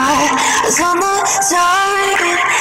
heart. Cause I'm not sorry.